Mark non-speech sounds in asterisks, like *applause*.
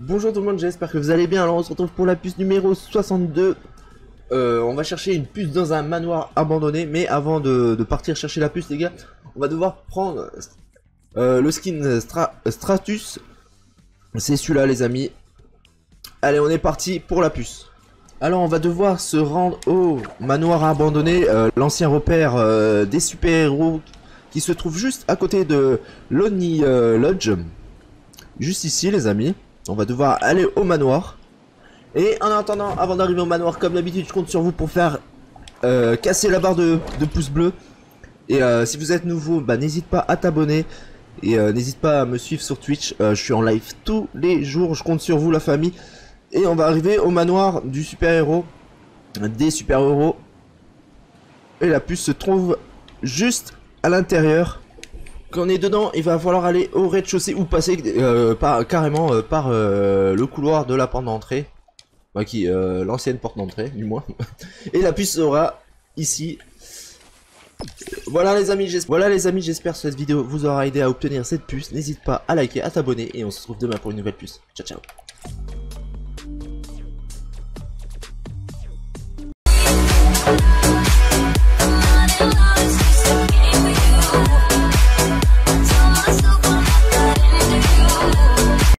Bonjour tout le monde, j'espère que vous allez bien. Alors on se retrouve pour la puce numéro 62. Euh, on va chercher une puce dans un manoir abandonné. Mais avant de, partir chercher la puce les gars, on va devoir prendre euh, le skin Stratus. C'est celui-là les amis. Allez on est parti pour la puce. Alors on va devoir se rendre au manoir abandonné, euh, l'ancien repère des super-héros qui se trouve juste à côté de Lonely Lodge. Juste ici les amis. On va devoir aller au manoir. Et en attendant, avant d'arriver au manoir, comme d'habitude, je compte sur vous pour faire euh, casser la barre de, pouces bleus. Et euh, si vous êtes nouveau, bah, n'hésite pas à t'abonner. Et euh, n'hésite pas à me suivre sur Twitch. je suis en live tous les jours. Je compte sur vous, la famille. Et on va arriver au manoir du super-héros. Des super-héros. Et la puce se trouve juste à l'intérieur. On est dedans, il va falloir aller au rez-de-chaussée ou passer euh, par, carrément euh, par euh, le couloir de la porte d'entrée. qui l'ancienne porte d'entrée, du moins. *laughs* Et la puce sera ici. Voilà les amis, voilà les amis, j'espère que cette vidéo vous aura aidé à obtenir cette puce. N'hésite pas à liker, à t'abonner et on se retrouve demain pour une nouvelle puce. Ciao ciao